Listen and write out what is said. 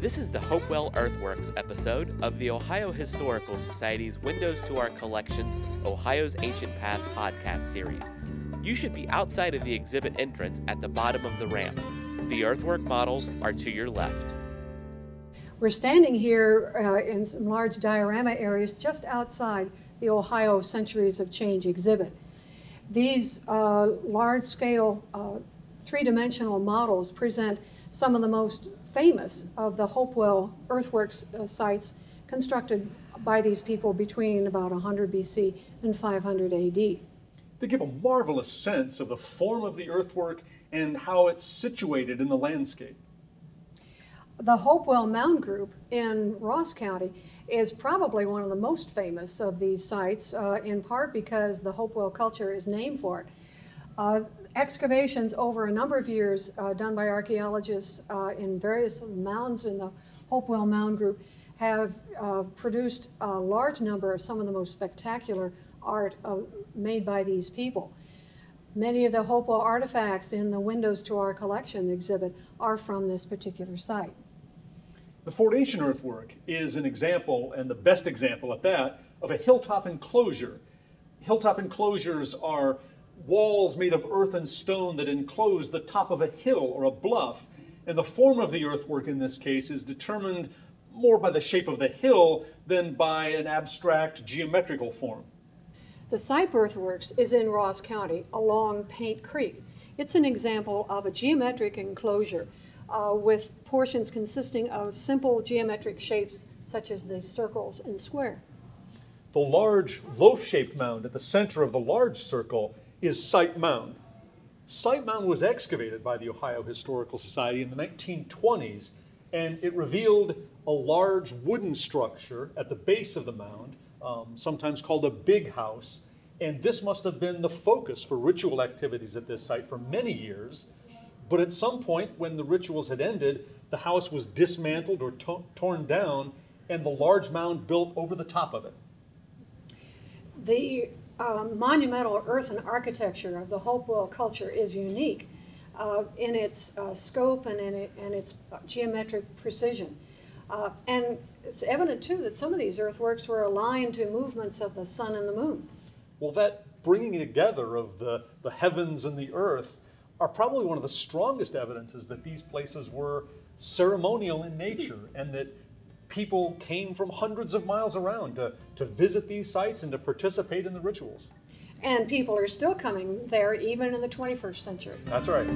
This is the Hopewell Earthworks episode of the Ohio Historical Society's Windows to Our Collections Ohio's Ancient Past podcast series. You should be outside of the exhibit entrance at the bottom of the ramp. The earthwork models are to your left. We're standing here uh, in some large diorama areas just outside the Ohio Centuries of Change exhibit. These uh, large scale uh, three dimensional models present some of the most famous of the Hopewell earthworks uh, sites constructed by these people between about 100 BC and 500 AD. They give a marvelous sense of the form of the earthwork and how it's situated in the landscape. The Hopewell Mound Group in Ross County is probably one of the most famous of these sites, uh, in part because the Hopewell culture is named for it. Uh, excavations over a number of years uh, done by archaeologists uh, in various mounds in the Hopewell Mound Group have uh, produced a large number of some of the most spectacular art made by these people. Many of the Hopewell artifacts in the Windows to Our Collection exhibit are from this particular site. The Fort Ancient earthwork is an example, and the best example at that, of a hilltop enclosure. Hilltop enclosures are walls made of earth and stone that enclose the top of a hill or a bluff. And the form of the earthwork in this case is determined more by the shape of the hill than by an abstract geometrical form. The Seip Earthworks is in Ross County along Paint Creek. It's an example of a geometric enclosure uh, with portions consisting of simple geometric shapes such as the circles and square. The large loaf-shaped mound at the center of the large circle is Seip Mound. Seip Mound was excavated by the Ohio Historical Society in the 1920s, and it revealed a large wooden structure at the base of the mound, um, sometimes called a big house. And this must have been the focus for ritual activities at this site for many years. But at some point, when the rituals had ended, the house was dismantled or to- torn down, and the large mound built over the top of it. The uh, monumental earthen architecture of the Hopewell culture is unique uh, in its uh, scope and in it, and its geometric precision. Uh, and it's evident too that some of these earthworks were aligned to movements of the sun and the moon. Well, that bringing together of the, the heavens and the earth are probably one of the strongest evidences that these places were ceremonial in nature and that people came from hundreds of miles around to, to visit these sites and to participate in the rituals. And people are still coming there even in the 21st century. That's right.